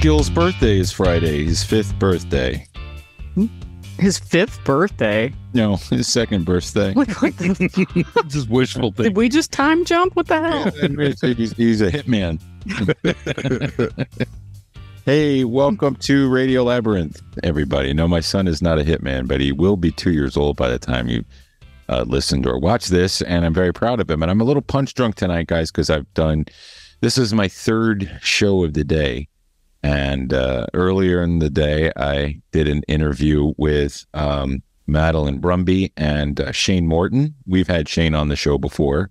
Gill's birthday is Friday, his fifth birthday. His fifth birthday. No, his second birthday. What, what the- just wishful thinking. did we just time jump? What the hell? he's, he's a hitman. hey, welcome to Radio Labyrinth, everybody. No, my son is not a hitman, but he will be two years old by the time you uh, listened or watched this, and I'm very proud of him. And I'm a little punch drunk tonight, guys, because I've done this is my third show of the day. And uh, earlier in the day, I did an interview with um, Madeline Brumby and uh, Shane Morton. We've had Shane on the show before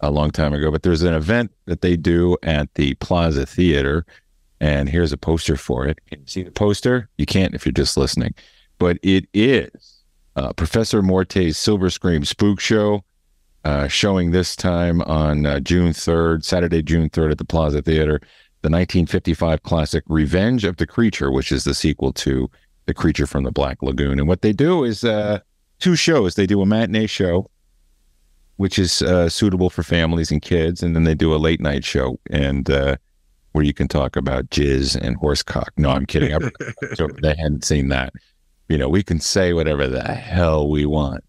a long time ago, but there's an event that they do at the Plaza Theater. And here's a poster for it. Can you see the poster? You can't if you're just listening. But it is uh, Professor Morte's Silver Scream Spook Show, uh, showing this time on uh, June 3rd, Saturday, June 3rd at the Plaza Theater the 1955 classic Revenge of the Creature, which is the sequel to The Creature from the Black Lagoon. And what they do is uh, two shows. They do a matinee show, which is uh, suitable for families and kids, and then they do a late night show, and uh, where you can talk about jizz and horsecock. No, I'm kidding. I, so they hadn't seen that. You know, we can say whatever the hell we want.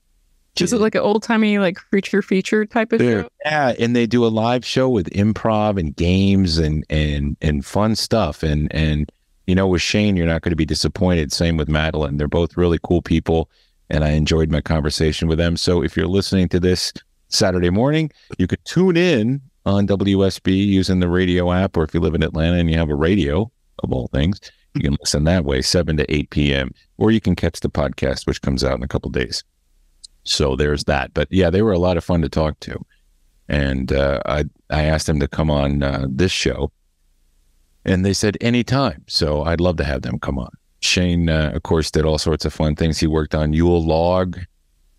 Is it like an old timey like creature feature type of There- show? Yeah, and they do a live show with improv and games and and and fun stuff. And and you know, with Shane, you're not going to be disappointed. Same with Madeline. They're both really cool people, and I enjoyed my conversation with them. So if you're listening to this Saturday morning, you could tune in on WSB using the radio app, or if you live in Atlanta and you have a radio of all things, you can listen that way, seven to eight p.m. Or you can catch the podcast, which comes out in a couple days. So there's that. But yeah, they were a lot of fun to talk to and uh, I I asked them to come on uh, this show, and they said anytime. So I'd love to have them come on. Shane, uh, of course, did all sorts of fun things. He worked on Yule Log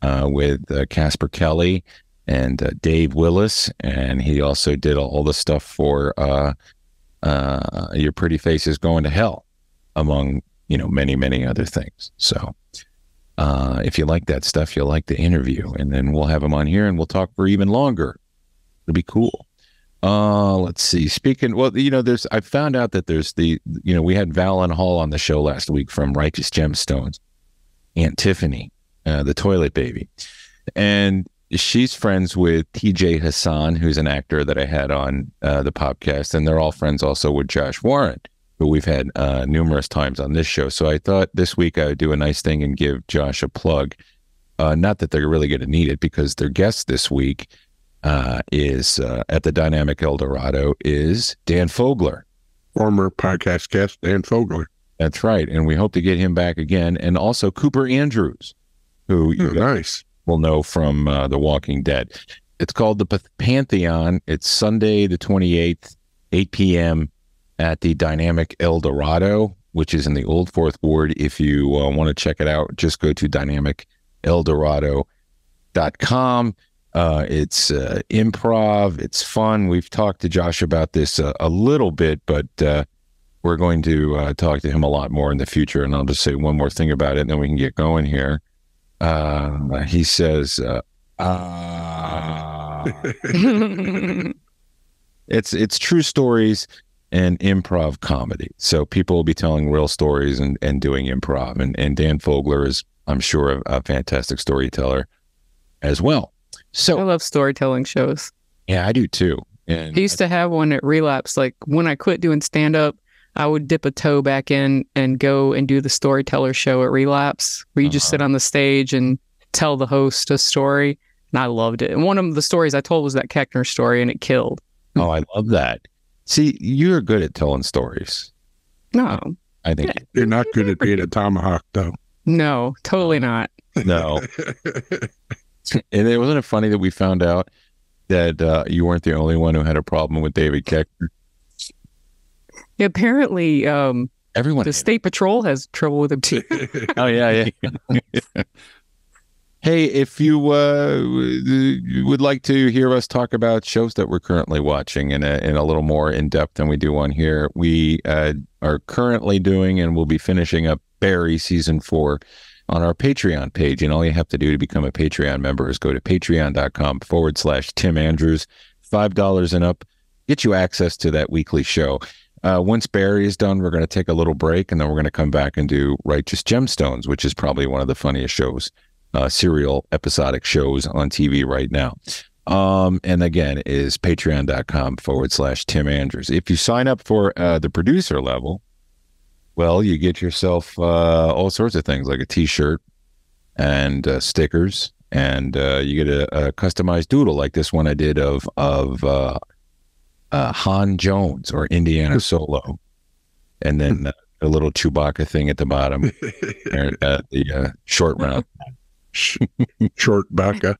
uh, with uh, Casper Kelly and uh, Dave Willis, and he also did all the stuff for uh, uh, Your Pretty Face is Going to Hell, among you know many many other things. So. Uh, if you like that stuff, you'll like the interview, and then we'll have him on here, and we'll talk for even longer. It'll be cool. Uh, let's see. Speaking, well, you know, there's. I found out that there's the, you know, we had Valyn Hall on the show last week from Righteous Gemstones, Aunt Tiffany, uh, the toilet baby, and she's friends with T.J. Hassan, who's an actor that I had on uh, the podcast, and they're all friends also with Josh Warren, who we've had uh, numerous times on this show. So I thought this week I would do a nice thing and give Josh a plug. Uh, not that they're really going to need it because their guest this week uh, is uh, at the Dynamic El Dorado is Dan Fogler. former podcast guest Dan Fogler. That's right, and we hope to get him back again, and also Cooper Andrews, who you Oh, nice. will know from uh, The Walking Dead. It's called the Pantheon. It's Sunday the twenty eighth, eight p.m. at the Dynamic El Dorado, which is in the Old Fourth Ward. If you uh, want to check it out, just go to dynamiceldorado.com. Uh, it's uh, improv. It's fun. We've talked to Josh about this uh, a little bit, but uh, we're going to uh, talk to him a lot more in the future. And I'll just say one more thing about it, and then we can get going here. Uh, he says, it's it's true stories and improv comedy. So people will be telling real stories and, and doing improv. And and Dan Fogler is, I'm sure, a, a fantastic storyteller as well. So I love storytelling shows. yeah, I do too. And He used to have one at Relapse. Like when I quit doing stand up, I would dip a toe back in and go and do the storyteller show at Relapse, where you just Uh-huh. sit on the stage and tell the host a story. And I loved it. And one of the stories I told was that Keckner story, and it killed. oh, I love that. See, you're good at telling stories. No, I think You're not good at being a tomahawk, though. no, totally not. no. and it wasn't it funny that we found out that uh, you weren't the only one who had a problem with David Keckner. Apparently, um, Everyone. the had state patrol has trouble with him too. Oh yeah, yeah. hey, if you uh, would like to hear us talk about shows that we're currently watching in a in a little more in depth than we do on here, we uh, are currently doing and we'll be finishing up Barry season four on our Patreon page. And all you have to do to become a Patreon member is go to patreon.com forward slash Tim Andrews. Five dollars and up get you access to that weekly show. Uh, once Barry is done, we're going to take a little break, and then we're going to come back and do Righteous Gemstones, which is probably one of the funniest shows, uh, serial episodic shows on TV right now. Um, and again, is patreon.com forward slash Tim Andrews. If you sign up for uh, the producer level, well, you get yourself uh, all sorts of things like a T-shirt and uh, stickers, and uh, you get a, a customized doodle like this one I did of of uh, uh, Han Jones or Indiana Solo, and then a little Chewbacca thing at the bottom, and, uh, the uh, short round, Short Bacca.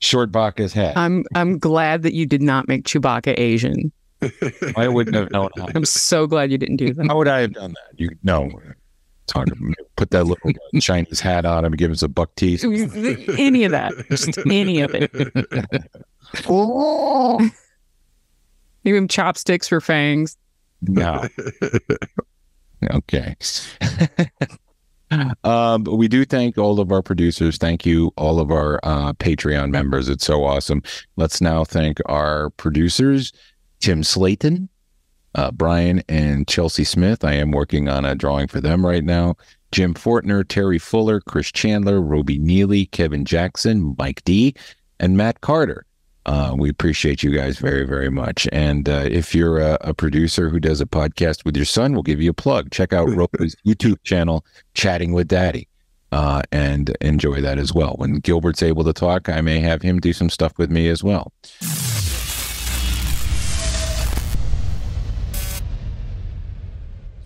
short Bacca's hat. I'm I'm glad that you did not make Chewbacca Asian. I wouldn't have known. How, I'm so glad you didn't do that. how would I have done that? You no. Talk, put that little uh, Chinese hat on him, give him a buck teeth. any of that. Just any of it. Give him chopsticks for fangs. No. Okay. Um, we do thank all of our producers. Thank you, all of our uh, Patreon members. It's so awesome. Let's now thank our producers, Tim Slayton, uh, Brian, and Chelsea Smith. I am working on a drawing for them right now. Jim Fortner, Terry Fuller, Chris Chandler, Roby Neely, Kevin Jackson, Mike D, and Matt Carter. Uh, we appreciate you guys very, very much. And uh, if you're a, a producer who does a podcast with your son, we'll give you a plug. Check out Roper's YouTube channel, Chatting with Daddy, uh, and enjoy that as well. When Gilbert's able to talk, I may have him do some stuff with me as well.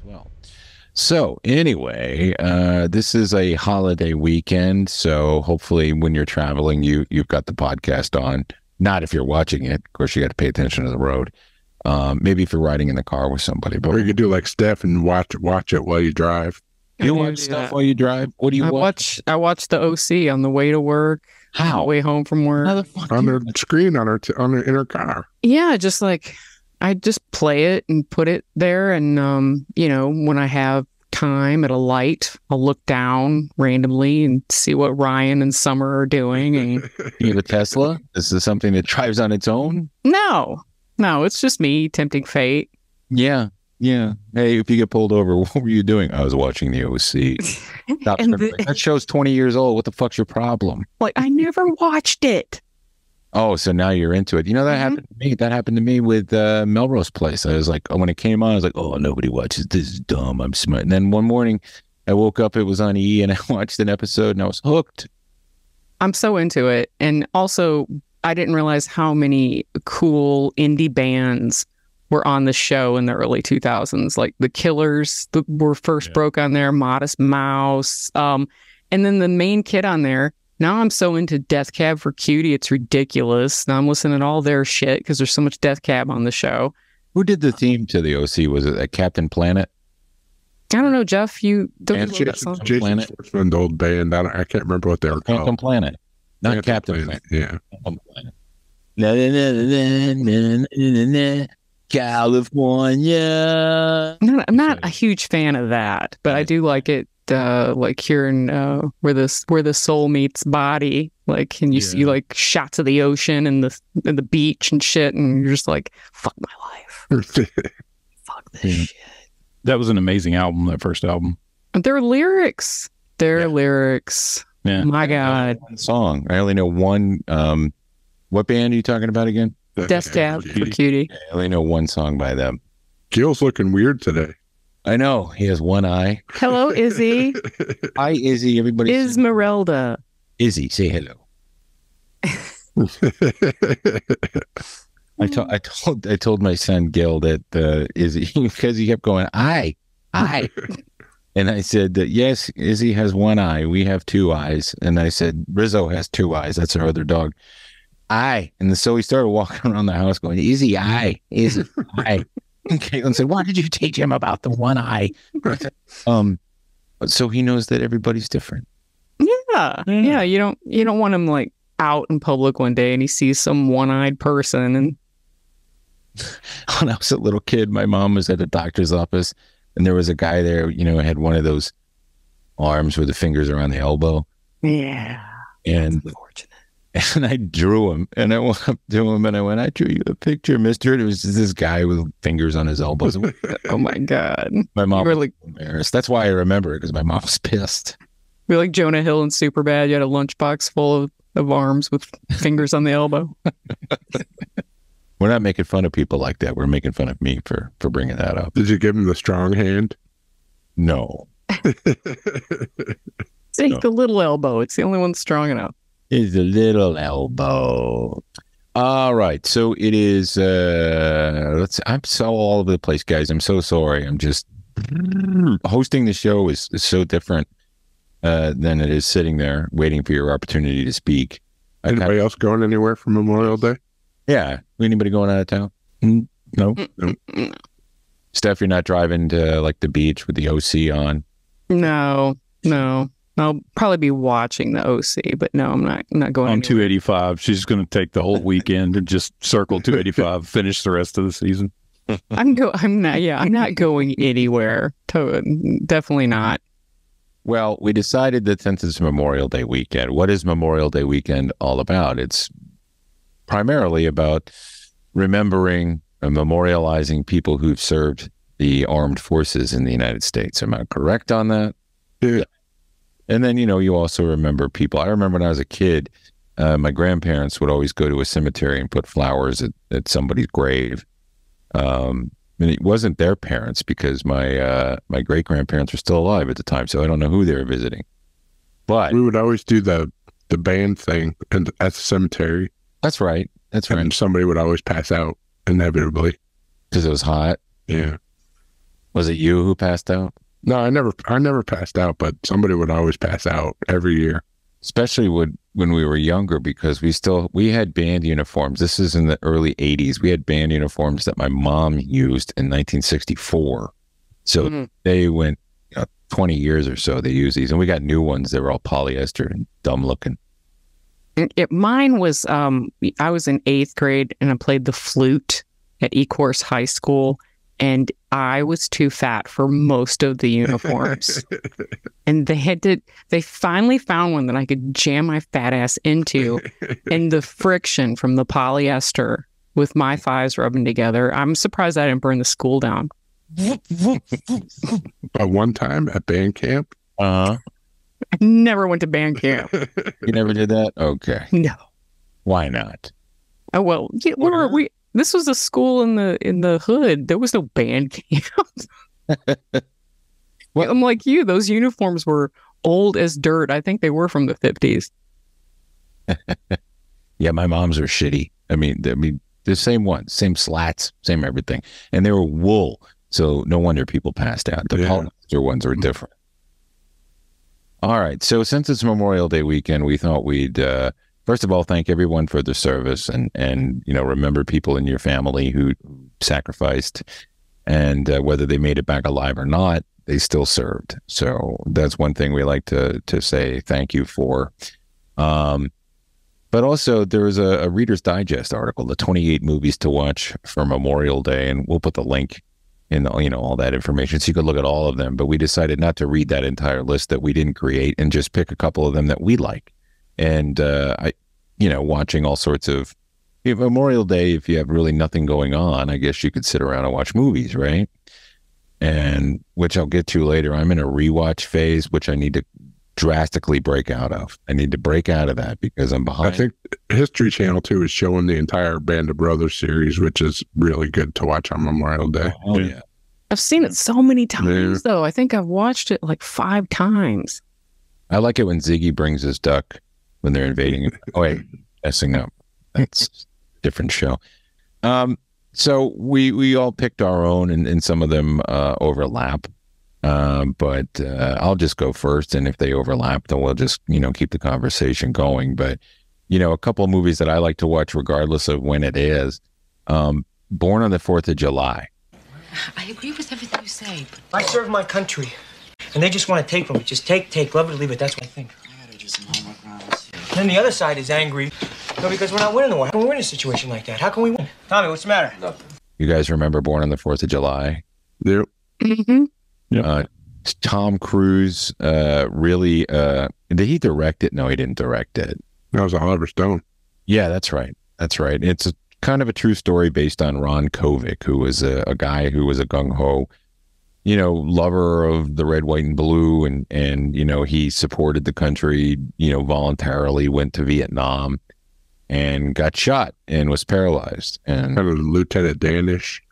Well. So anyway, uh, this is a holiday weekend, so hopefully when you're traveling, you you've got the podcast on. Not if you're watching it. Of course, you got to pay attention to the road. Um, maybe if you're riding in the car with somebody, but Or you could do like Steph and watch watch it while you drive. you watch stuff that. while you drive. What do you I watch? watch I watch the OC on the way to work, on the How? way home from work. How the fuck On do their screen on our t- on their inner car. Yeah, just like I just play it and put it there and um, you know, when I have time at a light, I'll look down randomly and see what Ryan and Summer are doing and you have a Tesla? Is This is something that drives on its own. no. No, it's just me tempting fate. Yeah, yeah. Hey, if you get pulled over, what were you doing? I was watching the OC. The- that show's twenty years old. What the fuck's your problem? Like I never watched it. Oh, so now you're into it. You know that Mhm. happened to me. That happened to me with uh, Melrose Place. I was like, oh, when it came on, I was like, oh, nobody watches this. Is dumb. I'm smart. And then one morning, I woke up. It was on E, and I watched an episode, and I was hooked. I'm so into it. And also, I didn't realize how many cool indie bands were on the show in the early 2000s. Like the Killers that were first Yeah. broke on there, Modest Mouse. Um, and then the main kid on there. Now I'm so into Death Cab for Cutie, it's ridiculous. Now I'm listening to all their shit because there's so much Death Cab on the show. Who did the theme to the OC? Was it uh, Captain Planet? I don't know, Jeff. You don't And you love that song? Jason Planet. Schwartzman's old band. I, don't, I can't remember what they were Phantom called. Planet, not Captain Planet. Yeah. Phantom Planet. Na, na, na, California. I'm not, I'm not a huge fan of that, but I do like it. Uh, like hearing uh, where this where the soul meets body, like, and you see like shots of the ocean and the and the beach and shit, and you're just like, fuck my life, fuck this Yeah. shit. That was an amazing album, that first album. And their lyrics, their Yeah. lyrics. Yeah. My God, One song. I only know one. Um, what band are you talking about again? Death Cab for Cutie. I only know one song by them. Gil's looking weird today. I know he has one eye. Hello, Izzy. Hi, Izzy. Everybody. Ismerelda. Izzy, say hello. I told I told I told my son Gil that uh, Izzy because he kept going I I, and I said that yes, Izzy has one eye. We have two eyes, and I said Rizzo has two eyes. That's our other dog. I and so he started walking around the house going Izzy I Izzy I. And Caitlin said, "Why did you teach him about the one eye?" Um, so he knows that everybody's different. Yeah, yeah. You don't you don't want him like out in public one day and he sees some one-eyed person and when I was a little kid, my mom was at a doctor's office and there was a guy there, you know, had one of those arms with the fingers around the elbow. yeah, And unfortunate. And I drew him, and I went up to him, and I went, "I drew you a picture, Mister." And it was just this guy with fingers on his elbows. Oh my god. My mom You were was like embarrassed. That's why I remember it because my mom was pissed. We're like Jonah Hill in Superbad. You had a lunchbox full of, of arms with fingers on the elbow. We're not making fun of people like that. We're making fun of me for for bringing that up. Did you give him the strong hand? No, Take No. the little elbow. It's the only one strong enough. It's a little elbow. All right, so it is. uh Let's. I'm so all over the place, guys. I'm so sorry. I'm just hosting the show is, is so different uh, than it is sitting there waiting for your opportunity to speak. I kinda- Anybody else going anywhere for Memorial Day? yeah. Anybody going out of town? Mm, No. Mm-mm. Steph, you're not driving to like the beach with the OC on. No, no. I'll probably be watching the OC, but no, I'm not. I'm not going. I'm anywhere. 285. She's going to take the whole weekend and just circle 285, finish the rest of the season. I'm go. I'm not. Yeah, I'm not going anywhere. To, definitely not. Well, we decided that since it's Memorial Day weekend, what is Memorial Day weekend all about? It's primarily about remembering and memorializing people who've served the armed forces in the United States. Am I correct on that? Yeah. And then, you know, you also remember people. I remember when I was a kid, uh, my grandparents would always go to a cemetery and put flowers at, at somebody's grave. Um, and it wasn't their parents because my uh, my great grandparents were still alive at the time, so I don't know who they were visiting. But We would always do the the band thing at the cemetery, that's right. That's right. and somebody would always pass out inevitably. Because it was hot. Yeah. Was it you who passed out? No, I never I never passed out, but somebody would always pass out every year. especially when when we were younger because we still we had band uniforms this is in the early 80s we had band uniforms that my mom used in 1964 so Mhm. they went you know, 20 years or so they used these and we got new ones they were all polyester and dumb looking It, mine was. Um, I was in eighth grade and I played the flute at Ecorse High School, and I was too fat for most of the uniforms. and they had to. They finally found one that I could jam my fat ass into, and the friction from the polyester with my thighs rubbing together. I'm surprised I didn't burn the school down. But one time at band camp, uh-huh I never went to band camp. you never did that okay No. why not Oh well, yeah, we were, we this was a school in the in the hood. There was no band camp. Well- I'm like you. Those uniforms were old as dirt. I think they were from the 50s. yeah my mom's are shitty i mean i mean the same ones same slats same everything and they were wool so no wonder people passed out the Yeah. polyester ones are different all right so since it's memorial day weekend we thought we'd uh first of all thank everyone for their service and and you know remember people in your family who sacrificed and uh, whether they made it back alive or not they still served so that's one thing we like to to say thank you for um but also, there was a, a Reader's Digest article, the 28 movies to watch for Memorial Day, and we'll put the link in, the, you know, all that information so you could look at all of them. But we decided not to read that entire list that we didn't create and just pick a couple of them that we like. And uh, I, you know, watching all sorts of if Memorial Day. If you have really nothing going on, I guess you could sit around and watch movies, right? And which I'll get to later. I'm in a rewatch phase, which I need to drastically break out of. I need to break out of that because I'm behind. I think History Channel too is showing the entire Band of Brothers series, which is really good to watch on Memorial Day. Oh, Yeah. yeah. I've seen it so many times Yeah. though. I think I've watched it like five times. I like it when Ziggy brings his duck when they're invading him. Oh wait, messing up. That's a different show. Um, so we we all picked our own, and, and some of them uh, overlap. Um, but uh, I'll just go first, and if they overlap, then we'll just you know keep the conversation going. But you know, a couple of movies that I like to watch, regardless of when it is. Um, Born on the Fourth of July. I agree with everything you say, but I serve my country. And they just want to take from it. Just take, take, love it leave it. That's what I think. Then the other side is angry. No, because we're not winning the war. How can we win a situation like that? How can we win? Tommy, what's the matter? Nothing. You guys remember Born on the Fourth of July? There, Mm-hmm. Uh, Tom Cruise uh, really uh, did he direct it? No, he didn't direct it. That was Oliver Stone. Yeah, that's right. That's right. It's a, kind of a true story based on Ron Kovic, who was a, a guy who was a gung ho, you know, lover of the red, white, and blue, and and you know he supported the country, you know, voluntarily went to Vietnam, and got shot and was paralyzed, and Kind of Lieutenant Danish.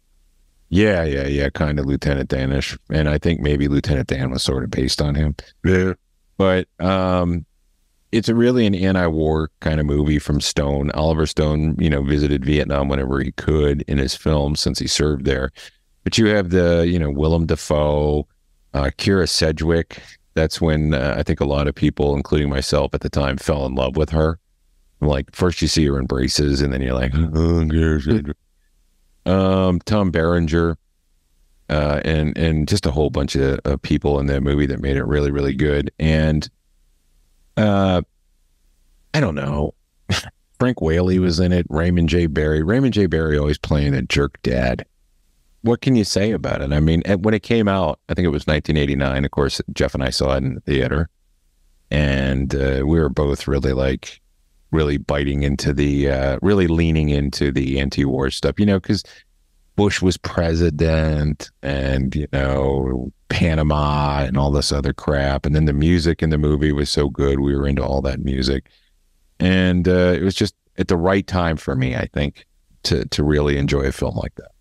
yeah, yeah, yeah, kind of Lieutenant Danish, and I think maybe Lieutenant Dan was sort of based on him. Yeah. but um it's really an anti-war kind of movie from Stone. Oliver Stone, you know, visited Vietnam whenever he could in his films since he served there. But you have the, you know, Willem Dafoe, uh, Kyra Sedgwick. That's when uh, I think a lot of people, including myself at the time, fell in love with her. Like first you see her in braces, and then you're like, oh, Kyra Sedgwick. Um, Tom Berenger, uh, and and just a whole bunch of, of people in that movie that made it really really good. And uh, I don't know. Frank Whaley was in it. Raymond J. Barry. Raymond J. Barry always playing a jerk dad. What can you say about it? I mean, when it came out, I think it was 1989. Of course, Jeff and I saw it in the theater, and uh, we were both really like, really biting into the, uh, really leaning into the anti-war stuff. You know, because Bush was president, and you know Panama and all this other crap, and then the music in the movie was so good. We were into all that music, and uh, it was just at the right time for me, I think, to to really enjoy a film like that.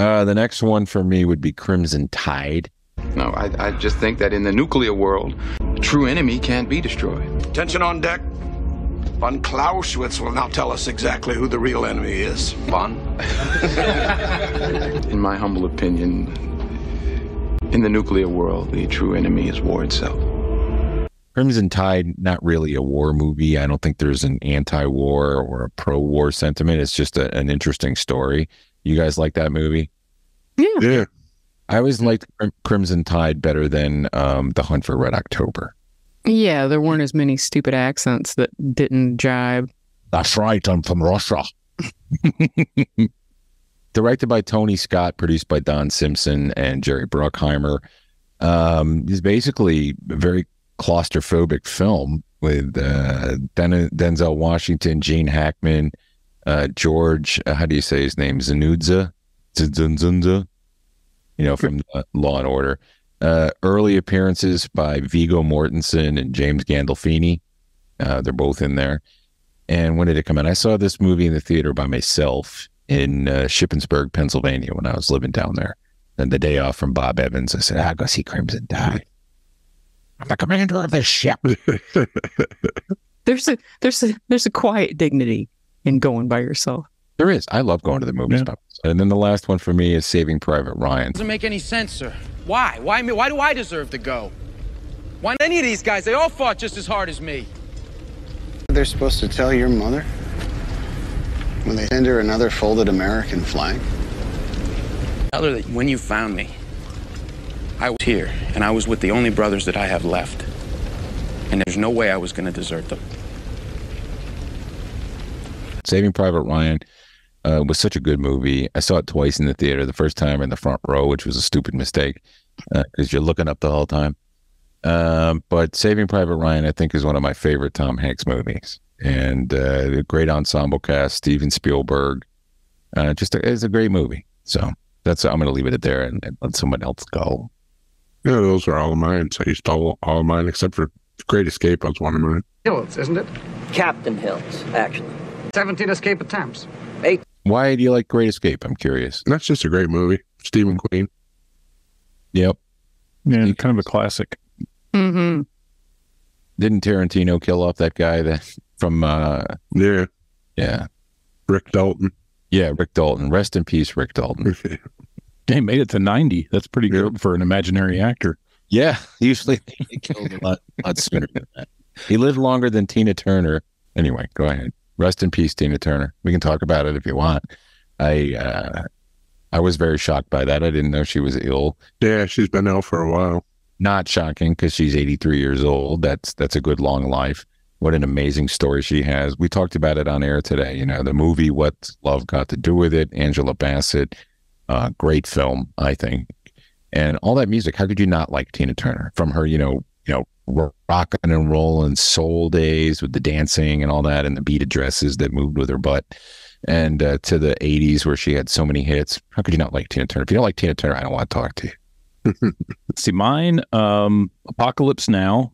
Uh, the next one for me would be Crimson Tide. No, I, I just think that in the nuclear world, a true enemy can't be destroyed. Attention on deck. Von Clausewitz will now tell us exactly who the real enemy is. Von? in my humble opinion, in the nuclear world, the true enemy is war itself. Crimson Tide, not really a war movie. I don't think there's an anti-war or a pro-war sentiment. It's just a, an interesting story. You guys like that movie? Yeah. Yeah. I always liked Crimson Tide better than um, The Hunt for Red October. Yeah, there weren't as many stupid accents that didn't jibe. That's right. I'm from Russia. Directed by Tony Scott, produced by Don Simpson and Jerry Bruckheimer. Um, is basically a very claustrophobic film with uh, Den- Denzel Washington, Gene Hackman, uh, George. Uh, how do you say his name? Zanudza, Zunzunza. You know, from Law and Order. Uh, early appearances by Viggo Mortensen and James Gandolfini. Uh, they're both in there. And when did it come out? I saw this movie in the theater by myself in uh, Shippensburg, Pennsylvania, when I was living down there. And the day off from Bob Evans, I said, "I'll go see Crimson Tide." I'm the commander of the ship. There's a there's a there's a quiet dignity in going by yourself. There is. I love going to the movies. Yeah. And then the last one for me is Saving Private Ryan. Doesn't make any sense, sir. Why? Why me? Why do I deserve to go? Why any of these guys? They all fought just as hard as me. They're supposed to tell your mother when they send her another folded American flag. Tell her that when you found me, I was here, and I was with the only brothers that I have left. And there's no way I was going to desert them. Saving Private Ryan uh, was such a good movie. I saw it twice in the theater. The first time in the front row, which was a stupid mistake because you're looking up the whole time. Um, but Saving Private Ryan, I think, is one of my favorite Tom Hanks movies, and uh, a great ensemble cast. Steven Spielberg, uh, just a, it's a great movie. So that's I'm going to leave it at there and, and let someone else go. Yeah, those are all of mine. So you stole all of mine except for Great Escape I was one of mine. Hilts, isn't it? Captain Hilts, actually. 17 escape attempts. Eight. Why do you like Great Escape? I'm curious. That's just a great movie. Steve McQueen. Yep. Yeah, kind of a classic. Mm-hmm. Didn't Tarantino kill off that guy that from? uh Yeah. Yeah. Rick Dalton. Yeah, Rick Dalton. Rest in peace, Rick Dalton. They made it to 90. That's pretty good for an imaginary actor. Yeah, usually they killed a lot, lot sooner than that. He lived longer than Tina Turner. Anyway, go ahead. Rest in peace, Tina Turner. We can talk about it if you want. I uh, I was very shocked by that. I didn't know she was ill. Yeah, she's been ill for a while. Not shocking because she's 83 years old. That's that's a good long life. What an amazing story she has. We talked about it on air today. You know, the movie What Love Got to Do with It, Angela Bassett, uh, great film, I think. And all that music, how could you not like Tina Turner from her, you know, you know, rocking and rolling soul days with the dancing and all that, and the beaded dresses that moved with her butt, and uh, to the '80s where she had so many hits. How could you not like Tina Turner? If you don't like Tina Turner, I don't want to talk to you. Let's see, mine, um, Apocalypse Now.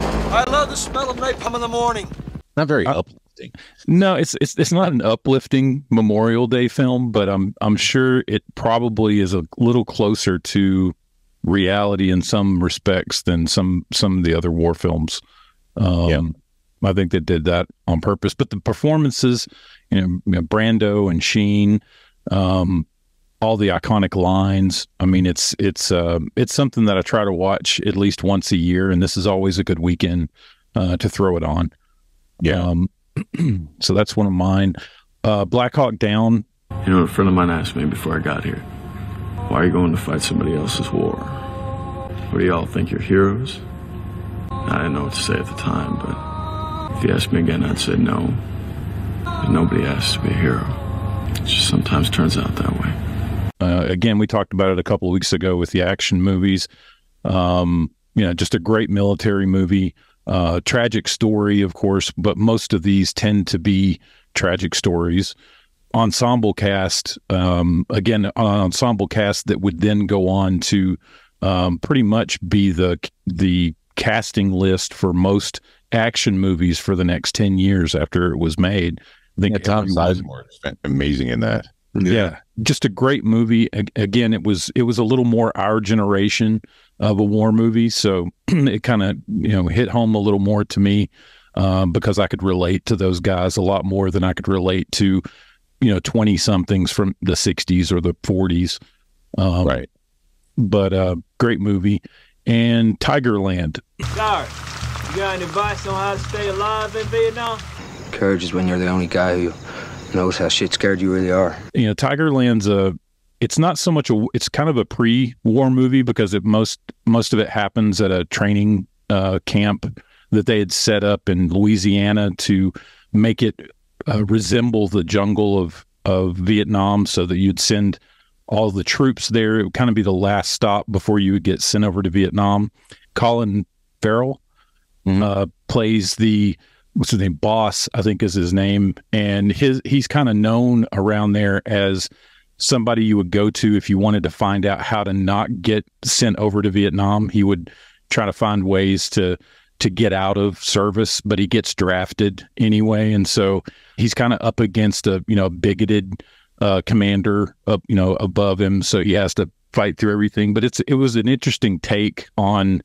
I love the smell of napalm in the morning. Not very uplifting. No, it's it's it's not an uplifting Memorial Day film, but I'm I'm sure it probably is a little closer to reality in some respects than some some of the other war films. Um, I think they did that on purpose. But the performances, you know, you know, Brando and Sheen, um, all the iconic lines. I mean, it's it's uh, it's something that I try to watch at least once a year, and this is always a good weekend uh, to throw it on. Yeah. Um, so that's one of mine. Uh, Black Hawk Down. You know, a friend of mine asked me before I got here, why are you going to fight somebody else's war? What do y'all think you're heroes? I didn't know what to say at the time, but if you asked me again, I'd say no. But nobody asks to be a hero. It just sometimes turns out that way. Uh, again, we talked about it a couple of weeks ago with the action movies. Um, you know, just a great military movie. Uh, tragic story, of course, but most of these tend to be tragic stories. Ensemble cast, um, again, an ensemble cast that would then go on to um, pretty much be the the casting list for most action movies for the next ten years after it was made. I think Yeah, Tom Sizemore is amazing in that. yeah. just a great movie. Again, it was it was a little more our generation of a war movie, so it kind of you know hit home a little more to me um, because I could relate to those guys a lot more than I could relate to you know twenty somethings from the '60s or the '40s. Um, right. But uh, great movie and Tigerland. Sorry. You got any advice on how to stay alive in Vietnam? Courage is when you're the only guy who knows how shit scared you really are. you know tigerland's a it's not so much a it's kind of a pre-war movie because it most most of it happens at a training uh, camp that they had set up in louisiana to make it uh, resemble the jungle of of vietnam so that you'd send all the troops there. It would kind of be the last stop before you would get sent over to vietnam. Colin farrell uh, plays the what's his name Bozz i think is his name and his he's kind of known around there as somebody you would go to if you wanted to find out how to not get sent over to vietnam. He would try to find ways to to get out of service but he gets drafted anyway and so he's kind of up against a you know bigoted uh, commander up you know above him so he has to fight through everything but it's it was an interesting take on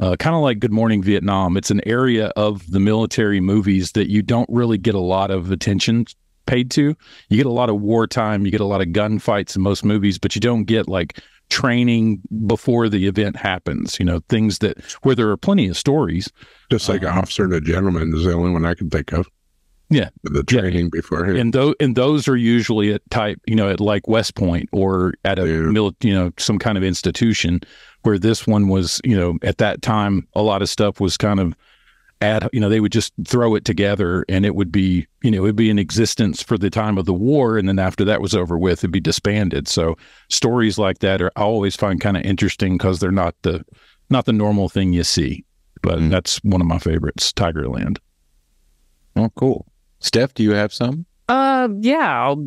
uh, kind of like Good Morning Vietnam. It's an area of the military movies that you don't really get a lot of attention paid to. You get a lot of wartime, you get a lot of gunfights in most movies, but you don't get like training before the event happens. You know, things that where there are plenty of stories. Just like Officer and a Gentleman is the only one I can think of. Yeah. The training before. And those and those are usually at type, you know, at like West Point or at a mil, you know, some kind of institution. Where this one was, you know, at that time, a lot of stuff was kind of ad. You know, they would just throw it together, and it would be, you know, it would be in existence for the time of the war, and then after that was over with, it'd be disbanded. So stories like that are I always find kind of interesting because they're not the not the normal thing you see. But mm-hmm. that's one of my favorites, Tigerland. Oh, cool. Steph, do you have some? Uh, yeah. I'll,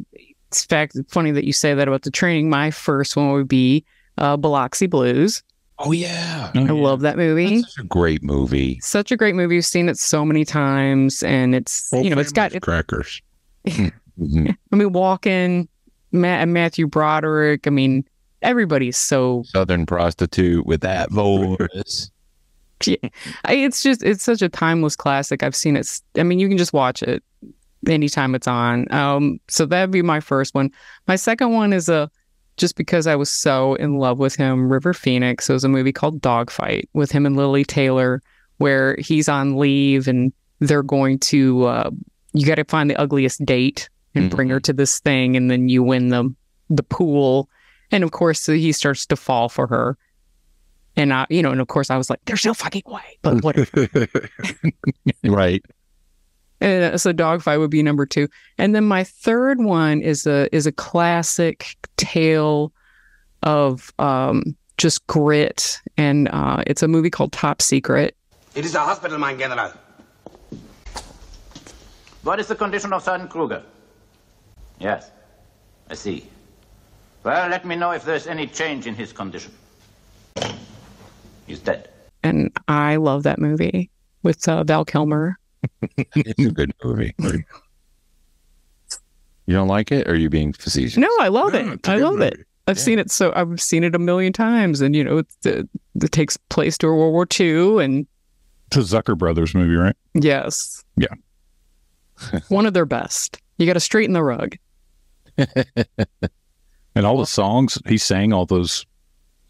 it's fact funny that you say that about the training. My first one would be uh, Biloxi Blues. Oh yeah, I love that movie. It's a great movie. Such a great movie. I've seen it so many times, and it's you know it's got it, crackers. I mean, Walken, Ma- Matthew Broderick. I mean, everybody's so Southern prostitute with that voice. I, it's just it's such a timeless classic. I've seen it. I mean, you can just watch it anytime it's on. Um, so that'd be my first one. My second one is a just because I was so in love with him. River Phoenix. It was a movie called Dogfight with him and Lili Taylor, where he's on leave and they're going to. Uh, you got to find the ugliest date and bring her to this thing, and then you win the the pool. And of course, he starts to fall for her. And I, you know, and of course, I was like, "There's no fucking way," but whatever. right. And uh, so Dogfight would be number two. And then my third one is a is a classic tale of um, just grit, and uh, it's a movie called Top Secret. It is a hospital, mein General. What is the condition of Sergeant Kruger? Yes, I see. Well, let me know if there's any change in his condition. He's dead. And I love that movie with uh, Val Kilmer. it's a good movie. You don't like it, or are you being facetious? No, I love No, it. I a I good love it. I've seen it so I've seen it a million times, and you know it's, it, it takes place during World War II, and It's a Zucker Brothers movie, right? yes, Yeah. one of their best. You got to straighten the rug. And all the songs he sang, all those,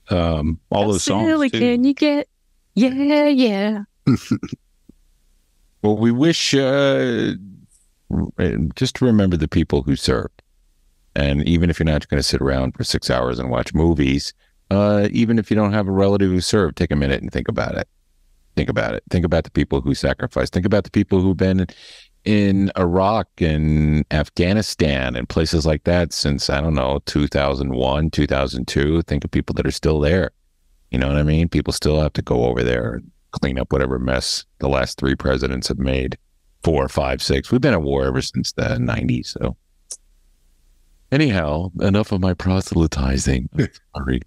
um, all those songs. Silly too. can you get? Yeah, yeah. Well, we wish uh, just to remember the people who served. And even if you're not going to sit around for six hours and watch movies, uh, even if you don't have a relative who served, take a minute and think about it. Think about it. Think about the people who sacrificed. Think about the people who've been in Iraq and Afghanistan and places like that since, I don't know, 2001, 2002. Think of people that are still there. You know what I mean? People still have to go over there and clean up whatever mess the last three presidents have made. Four, five, six. We've been at war ever since the 90s. So, anyhow, enough of my proselytizing. Sorry.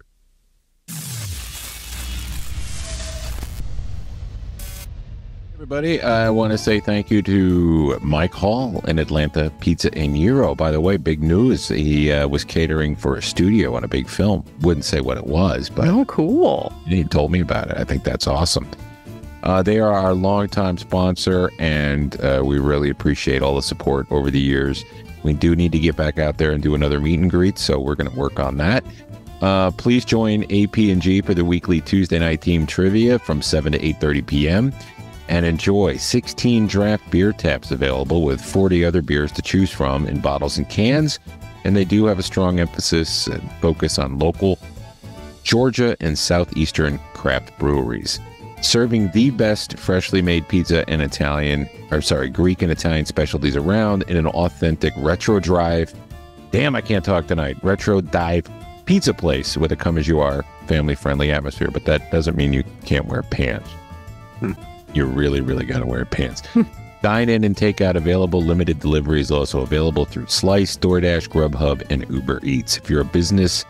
Everybody, I want to say thank you to Mike Hall in Atlanta Pizza and Gyro. By the way, big news. He uh, was catering for a studio on a big film. Wouldn't say what it was, but oh, cool. He told me about it. I think that's awesome. Uh, they are our longtime sponsor, and uh, we really appreciate all the support over the years. We do need to get back out there and do another meet and greet, so we're going to work on that. Uh, please join AP&G for the weekly Tuesday night team trivia from 7 to 8.30 p.m. and enjoy 16 draft beer taps available with 40 other beers to choose from in bottles and cans. And they do have a strong emphasis and focus on local Georgia and southeastern craft breweries. Serving the best freshly made pizza and Italian, or sorry, Greek and Italian specialties around in an authentic retro drive. Damn, I can't talk tonight. Retro dive pizza place with a come as you are family friendly atmosphere, but that doesn't mean you can't wear pants. Hmm. You really, really got to wear pants. Hmm. Dine in and take out available. Limited delivery is also available through Slice, DoorDash, Grubhub, and Uber Eats. If you're a business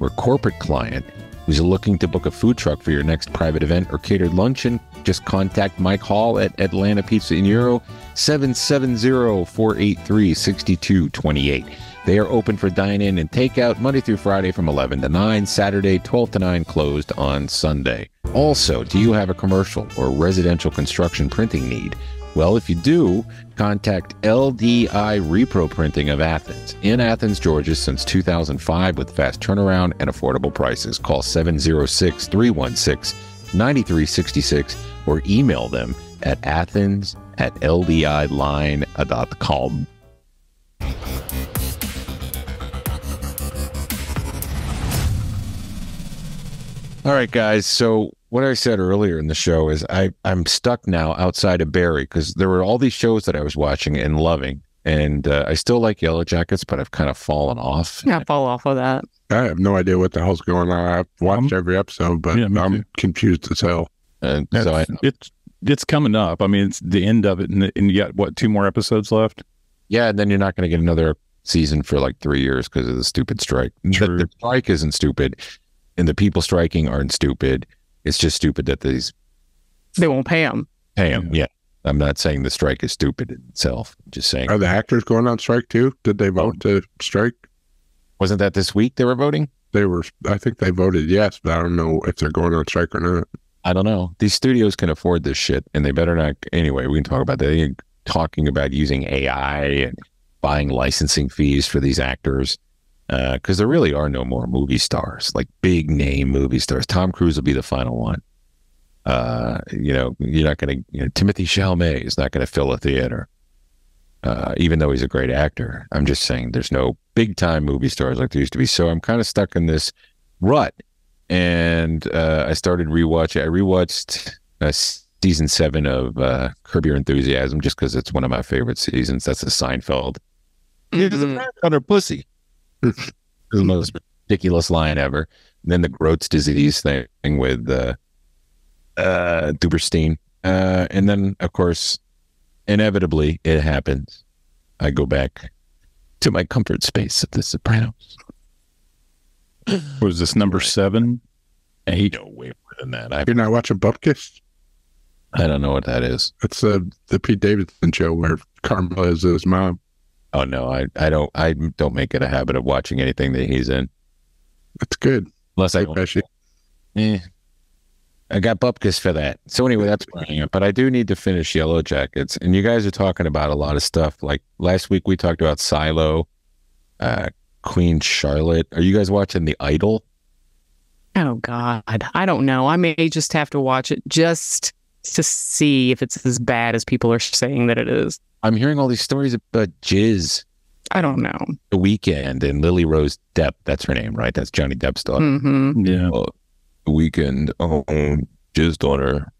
or corporate client who's looking to book a food truck for your next private event or catered luncheon, just contact Mike Hall at Atlanta Pizza in Gyro 770-483-6228. They are open for dine-in and takeout Monday through Friday from 11 to 9, Saturday 12 to 9, closed on Sunday. Also, do you have a commercial or residential construction printing need? Well, if you do, contact LDI Repro Printing of Athens in Athens, Georgia since 2005 with fast turnaround and affordable prices. Call 706 316 9366 or email them at athens at ldiline.com. All right, guys. So what I said earlier in the show is I I'm stuck now outside of Barry because there were all these shows that I was watching and loving, and uh, I still like Yellow Jackets, but I've kind of fallen off. Yeah, fall off of that. I have no idea what the hell's going on. I've watched every episode, but I'm confused as hell. And so I, it's it's coming up. I mean, it's the end of it, and, and you got what two more episodes left? yeah, and then you're not going to get another season for like three years because of the stupid strike. The, True. the strike isn't stupid, and the people striking aren't stupid. It's just stupid that these They won't pay them. pay them. Yeah. I'm not saying the strike is stupid itself. I'm just saying. Are the actors going on strike too? Did they vote to strike? Wasn't that this week they were voting? They were. I think they voted yes, but I don't know if they're going on strike or not. I don't know. These studios can afford this shit, and they better not. Anyway, we can talk about that. They're talking about using AI and buying licensing fees for these actors because there really are no more movie stars, like big name movie stars. Tom Cruise will be the final one. Uh, you know, you're not going to. You know, Timothée Chalamet is not going to fill a theater, uh, even though he's a great actor. I'm just saying, there's no big time movie stars like there used to be. So I'm kind of stuck in this rut and uh, I started rewatching. I rewatched uh, season seven of uh, Curb Your Enthusiasm just because it's one of my favorite seasons. That's a Seinfeld. He's a on her pussy. It's the most ridiculous line ever. And then the Groats disease thing with uh, uh, Duberstein. uh, and then of course, inevitably, it happens. I go back to my comfort space of The Sopranos. Was this number seven, eight? No, way more than that. I You're not watching Bupkis? I don't know what that is. It's uh, the Pete Davidson show where Carmela is his mom. Oh no, I I don't I don't make it a habit of watching anything that he's in That's good. unless I Hey, Pesci. Eh, I got bupkis for that. So anyway, that's running it. But I do need to finish Yellow Jackets. And you guys are talking about a lot of stuff. Like last week we talked about Silo, uh, Queen Charlotte. Are you guys watching The Idol? Oh God, I don't know. I may just have to watch it just to see if it's as bad as people are saying that it is. I'm hearing all these stories about Jizz, I don't know. The Weeknd, and Lily Rose Depp. That's her name, right? That's Johnny Depp's daughter. hmm Yeah. Oh, the Weeknd. Oh, Jizz daughter.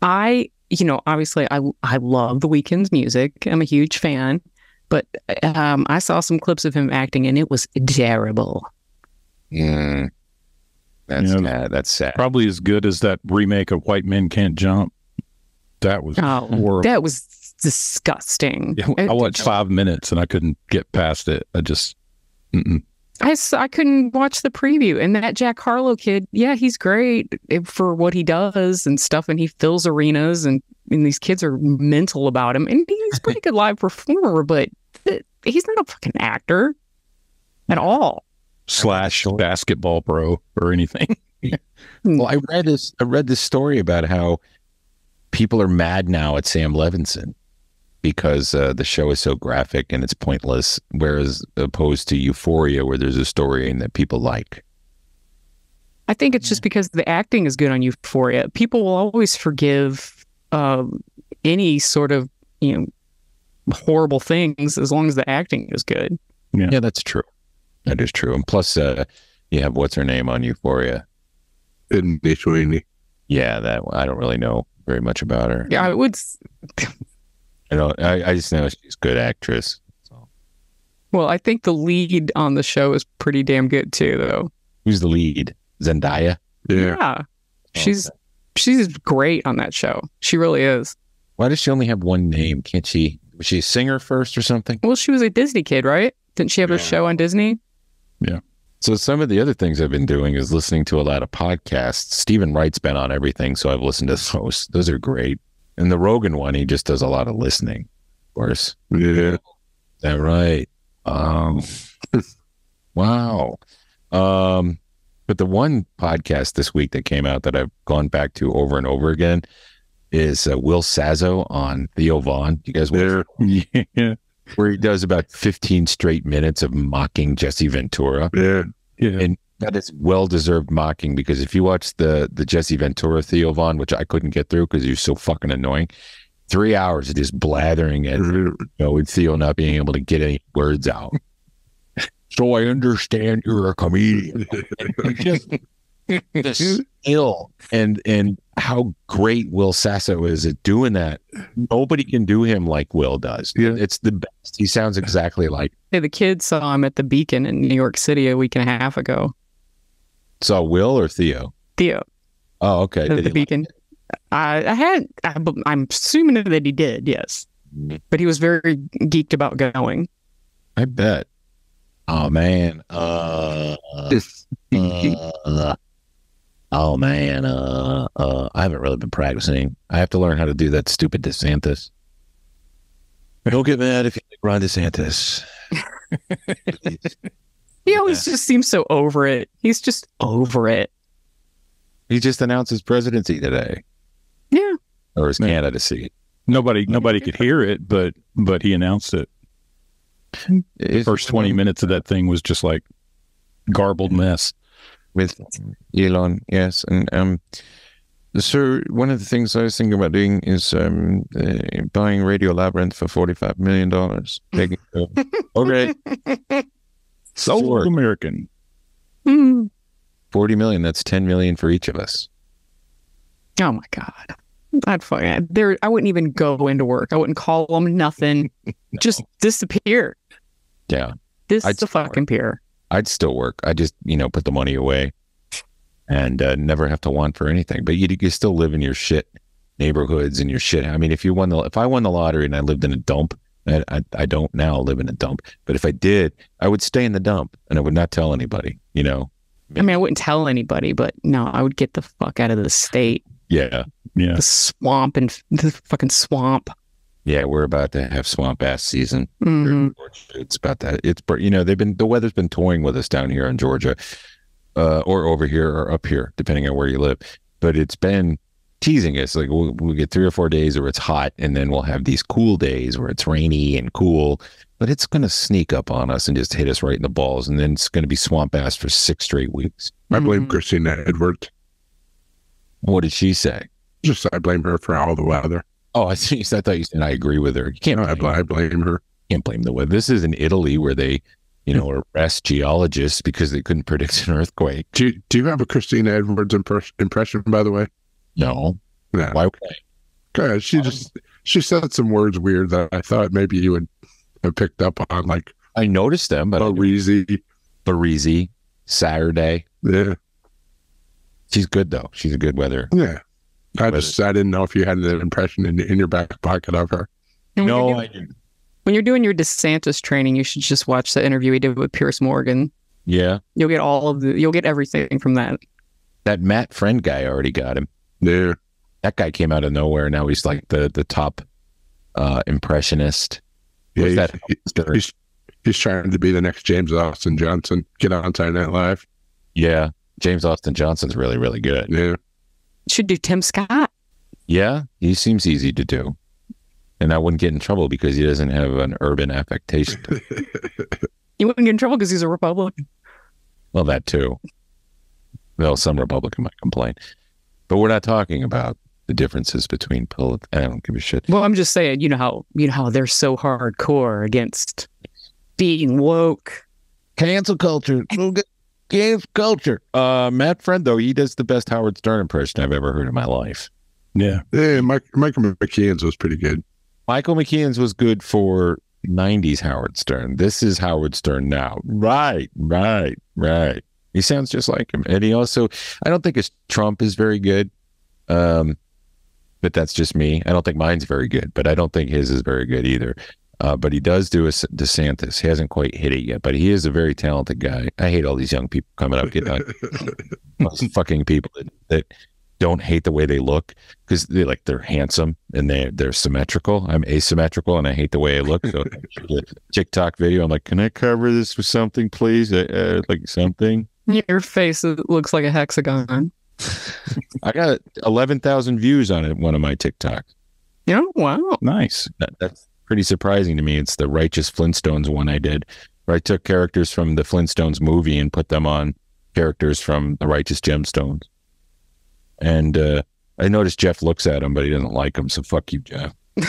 I, you know, obviously I I love The Weeknd's music. I'm a huge fan, but um, I saw some clips of him acting and it was terrible. Mm, that's Yeah. sad. That's sad. Probably as good as that remake of White Men Can't Jump. That was Oh, horrible. that was disgusting. Yeah, I watched five minutes and I couldn't get past it. I just, mm-mm. I, s- I couldn't watch the preview. And that Jack Harlow kid, yeah, he's great for what he does and stuff. And he fills arenas, and, and these kids are mental about him. And he's a pretty good live performer, but th- he's not a fucking actor at all. Slash basketball bro or anything. Well, I read this. I read this story about how people are mad now at Sam Levinson because uh, the show is so graphic and it's pointless, whereas opposed to Euphoria, where there's a story and that people like. I think it's just because the acting is good on Euphoria. People will always forgive um, any sort of you know horrible things as long as the acting is good. Yeah, yeah that's true. That is true. And plus, uh, you have what's her name on Euphoria? Sydney Sweeney. Yeah, that I don't really know very much about her. Yeah, I would. I don't. I, I just know she's a good actress. Well, I think the lead on the show is pretty damn good too, though. Who's the lead? Zendaya. Yeah, she's she's great on that show. She really is. Why does she only have one name? Can't she? Was she a singer first or something? Well, she was a Disney kid, right? Didn't she have a show on Disney? Yeah. So some of the other things I've been doing is listening to a lot of podcasts. Steven Wright's been on everything, so I've listened to those. Those are great. And the Rogan one, he just does a lot of listening. Of course. Yeah. Is that right? Um, wow. Um, but the one podcast this week that came out that I've gone back to over and over again is uh, Will Sasso on Theo Von. You guys watch yeah. Where he does about 15 straight minutes of mocking Jesse Ventura. Yeah. Yeah. And that is well deserved mocking because if you watch the the Jesse Ventura Theo Von, which I couldn't get through because he was so fucking annoying, three hours of just blathering and mm-hmm. you know, with Theo not being able to get any words out. so I understand you're a comedian. just the skill and and how great Will Sasso is at doing that. Nobody can do him like Will does. Yeah. It's the best. He sounds exactly like Hey, the kids saw him at the Beacon in New York City a week and a half ago. saw Will or Theo. Theo Oh, okay. at the he like Beacon. I, I had. I, I'm assuming that he did. Yes, but he was very geeked about going. I bet. Oh man. Uh, uh, oh man. Uh, uh, I haven't really been practicing. I have to learn how to do that stupid DeSantis. Don't get mad if you like Ron DeSantis. He always just seems so over it. He's just over it. He just announced his presidency today, Yeah. or his candidacy. Nobody nobody could hear it, but but he announced it. The Is- first twenty minutes of that thing was just like garbled mess. With Elon, yes, and um, so one of the things I was thinking about doing is um, uh, buying Radio Labyrinth for forty-five million dollars. Okay, So Sure. American. Mm. forty million. That's ten million for each of us. Oh my god. I'd fucking there. I wouldn't even go into work. I wouldn't call them nothing. Just disappear. Yeah, This I'd the fucking peer. I'd still work. I just you know put the money away and uh, never have to want for anything. But you you still live in your shit. neighborhoods and your shit. I mean, if you won the if I won the lottery and I lived in a dump, I, I, I don't now live in a dump, but if I did, I would stay in the dump and I would not tell anybody. You know, I mean, I wouldn't tell anybody, but no, I would get the fuck out of the state. yeah, Yeah. The swamp and the fucking swamp. Yeah, we're about to have swamp ass season. Mhm. It's about that. It's you know they've been the weather's been toying with us down here in Georgia, uh, or over here or up here, depending on where you live. But it's been teasing us. Like we'll, we'll get three or four days where it's hot, and then we'll have these cool days where it's rainy and cool. But it's going to sneak up on us and just hit us right in the balls, and then it's going to be swamp ass for six straight weeks. I blame Christina Edwards. What did she say? Just I blame her for all the weather. Oh, I see. I thought you said I agree with her. You can't. I, bl- I blame her. can't blame the weather. This is in Italy where they, you know, arrest geologists because they couldn't predict an earthquake. Do you, do you have a Christina Edwards impres- impression, by the way? No. Yeah. Why would I? Good. She just she said some words weird that I thought maybe you would have picked up on, like I noticed them, but I don't- Parisi. Parisi, Saturday. Yeah, She's good though. She's a good weather. yeah. I But- just I didn't know if you had an impression in in your back pocket of her. And No, you're I didn't. When you're doing your DeSantis training, you should just watch the interview he did with Piers Morgan. Yeah, You'll get all of the, you'll get everything from that. that Matt Friend guy already got him. Yeah, That guy came out of nowhere. Now he's like the the top uh impressionist. yeah. He's, that he- he's he's trying to be the next James Austin Johnson. Get on Saturday Night Live. Yeah, James Austin Johnson's really really good. Yeah, Should do Tim Scott. Yeah, he seems easy to do. And I wouldn't get in trouble because he doesn't have an urban affectation. He wouldn't get in trouble because he's a Republican. well, that too. Well, some Republican might complain. But we're not talking about the differences between polit- I don't give a shit. Well, I'm just saying, you know how you know how they're so hardcore against being woke. Cancel culture. Cancel culture. Uh, Matt Friend, though, he does the best Howard Stern impression I've ever heard in my life. Yeah. yeah. Mike, Michael McKeon's was pretty good. Michael McKeon's was good for 90s Howard Stern. This is Howard Stern now. Right, right, right. He sounds just like him. And he also, I don't think his Trump is very good. Um, but that's just me. I don't think mine's very good, but I don't think his is very good either. Uh, but he does do a DeSantis. He hasn't quite hit it yet, but he is a very talented guy. I hate all these young people coming up getting on fucking people that, that don't hate the way they look because they like they're handsome and they they're symmetrical. I'm asymmetrical and I hate the way I look. So the TikTok video, I'm like, can I cover this with something, please? Uh, uh, like something. Your face looks like a hexagon. I got 11,000 views on it. One of my TikToks. Yeah, wow. Nice. That, that's pretty surprising to me. It's the Righteous Flintstones one I did, where I took characters from the Flintstones movie and put them on characters from the Righteous Gemstones. And uh, I noticed Jeff looks at them, but he doesn't like them. So fuck you, Jeff.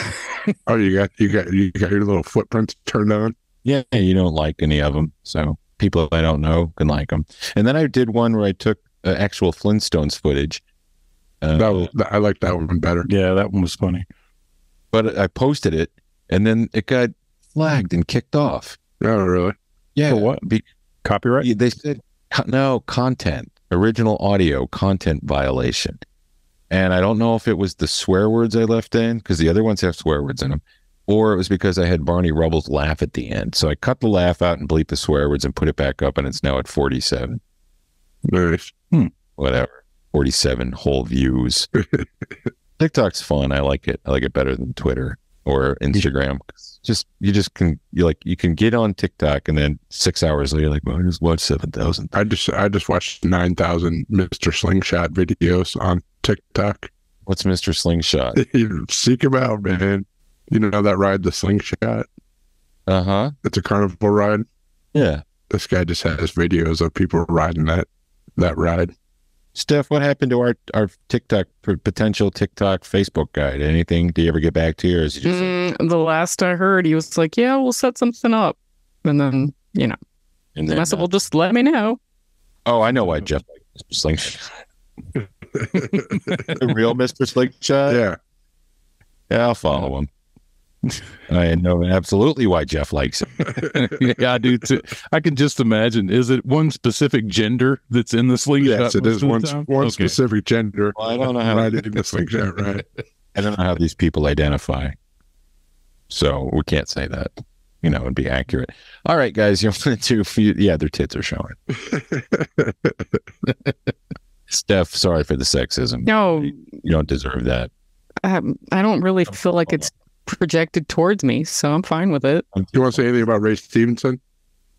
Oh, you got you got you got your little footprints turned on. Yeah, you don't like any of them. So people I don't know can like them. And then I did one where I took uh, actual Flintstones footage. Uh, That was, I like that one better. Yeah, that one was funny. but I posted it, and then it got flagged and kicked off. Oh, really? Yeah, For what? Be- Copyright? They said no content, original audio content violation. And I don't know if it was the swear words I left in because the other ones have swear words in them, or it was because I had Barney Rubble's laugh at the end. So I cut the laugh out and bleeped the swear words and put it back up, and it's now at 47. Nice. Hmm. Whatever. 47 whole views. TikTok's fun. I like it. I like it better than Twitter or Instagram. Just you just can you like you can get on TikTok and then six hours later, like, well, I just watched seven thousand. I just I just watched nine thousand Mr. Slingshot videos on TikTok. What's Mr. Slingshot? You Seek him out, man. You know that ride, the Slingshot. Uh huh. It's a carnival ride. Yeah. This guy just has videos of people riding that that ride. Steph, what happened to our our TikTok potential TikTok Facebook guide? Anything? Do you ever get back to you, or is he just like, Mm, the last I heard, he was like, "Yeah, we'll set something up," and then you know, and and then, I said, uh, "Well, just let me know." oh, I know why Jeff likes Mr. Slingshot. the real Mr. Slingshot. Yeah. Yeah, I'll follow him. I know absolutely why Jeff likes it. yeah, I do too. I can just imagine. Is it one specific gender that's in the slingshot? Yes, it most is of the one one Okay. specific gender. Well, I don't know how riding the Slingshot ride. I don't know how these people identify. So we can't say that. You know, it'd be accurate. All right, guys, you want to yeah, their tits are showing. Steph, sorry for the sexism. No, You don't deserve that. um, I don't really feel like it's projected towards me, so I'm fine with it. Do You want to say anything about Ray Stevenson?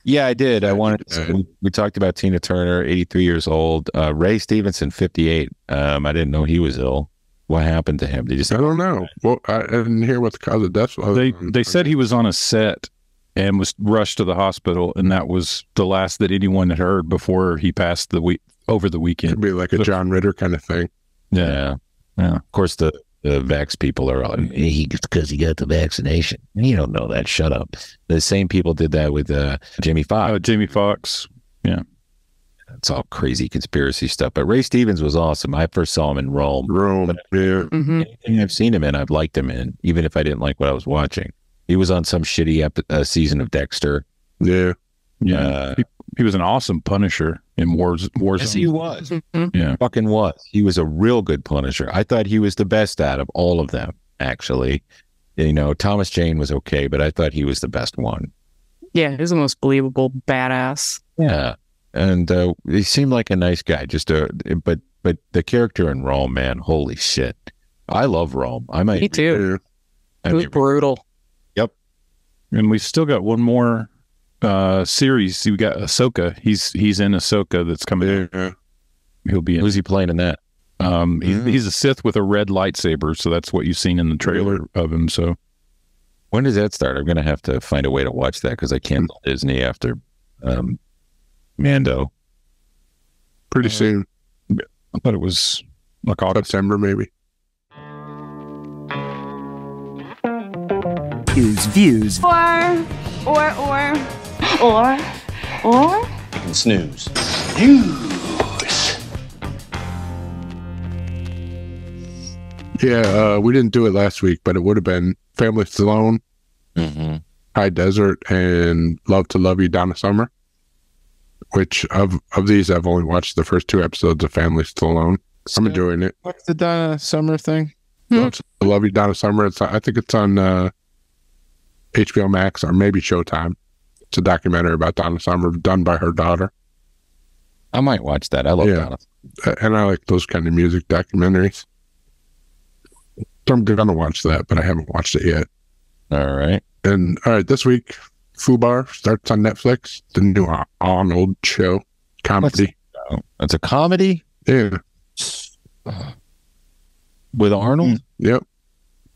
Yeah, I did. I wanted. To, we, we talked about Tina Turner, 83 years old. Uh, Ray Stevenson, 58. Um, I didn't know he was ill. What happened to him? Did you? Say I don't know. Well, I, I didn't hear what the cause of death was. They they said he was on a set and was rushed to the hospital, and that was the last that anyone had heard before he passed the week over the weekend. Could be like a John Ritter kind of thing. Yeah. Yeah. Of course, the the vax people are like, he because he got the vaccination. You don't know that. Shut up. The same people did that with uh, Jimmy Fox. Oh, Jamie Foxx. Yeah. It's all crazy conspiracy stuff. But Ray Stevens was awesome. I first saw him in Rome. Rome, yeah. hmm I've seen him in, I've liked him in, even if I didn't like what I was watching. He was on some shitty ep- uh, season of Dexter. Yeah. Yeah. Uh, he, he was an awesome Punisher in Wars Warzone. Yes, he was. Yeah. Fucking was. He was a real good Punisher. I thought he was the best out of all of them, actually. You know, Thomas Jane was okay, but I thought he was the best one. Yeah, he's the most believable badass. Yeah. And uh, he seemed like a nice guy, just a, but, but the character in Rome, man, holy shit. I love Rome. I might, Me too. I It was mean, brutal. And we still got one more uh series. We got Ahsoka. He's he's in Ahsoka that's coming. Yeah. He'll be in who's he playing in that? um he's, Yeah. he's a Sith with a red lightsaber, so that's what you've seen in the trailer of him. So When does that start? I'm going to have to find a way to watch that because I canceled Disney after um, Mando. Pretty soon. I thought it was like August. September, maybe. Views, views. Or, or, or, or, or. can Snooze. Yeah, uh, we didn't do it last week, but it would have been Family Stallone, Mm-hmm. High Desert, and Love to Love You, Donna Summer. Which of of these I've only watched the first two episodes of Family Stallone. I'm enjoying it. What's the Donna Summer thing? Love to Love You, Donna Summer. It's I think it's on uh, HBO Max or maybe Showtime. It's a documentary about Donna Summer done by her daughter. I might watch that. I love Yeah. Donna. And I like those kind of music documentaries. So I'm gonna watch that, but I haven't watched it yet. All right. And all right, this week, Fubar starts on Netflix. The new Arnold show, comedy. That's, It's a comedy Yeah, with Arnold. yep.